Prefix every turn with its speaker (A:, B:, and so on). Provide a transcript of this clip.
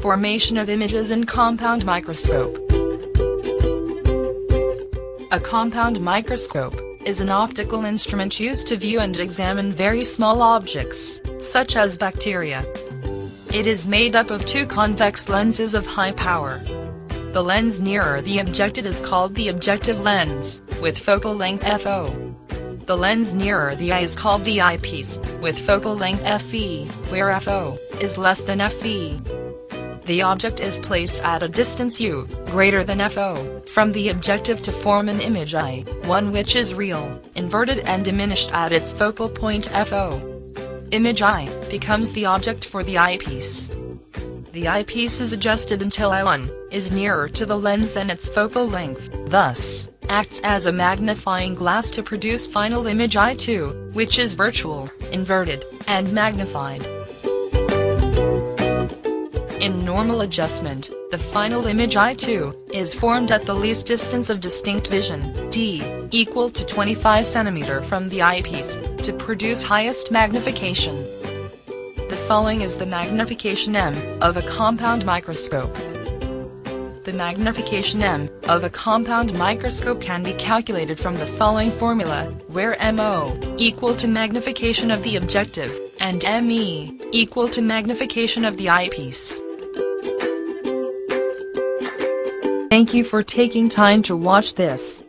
A: Formation of images in compound microscope. A compound microscope is an optical instrument used to view and examine very small objects, such as bacteria. It is made up of two convex lenses of high power. The lens nearer the objective is called the objective lens, with focal length FO. The lens nearer the eye is called the eyepiece, with focal length FE, where FO is less than FE. The object is placed at a distance u, greater than FO, from the objective to form an image I, one which is real, inverted and diminished at its focal point FO. Image I becomes the object for the eyepiece. The eyepiece is adjusted until I1 is nearer to the lens than its focal length, thus, acts as a magnifying glass to produce final image I2, which is virtual, inverted, and magnified. Normal adjustment, the final image I2 is formed at the least distance of distinct vision, d, equal to 25 cm from the eyepiece, to produce highest magnification. The following is the magnification M of a compound microscope. The magnification M of a compound microscope can be calculated from the following formula, where MO equal to magnification of the objective, and ME equal to magnification of the eyepiece. Thank you for taking time to watch this.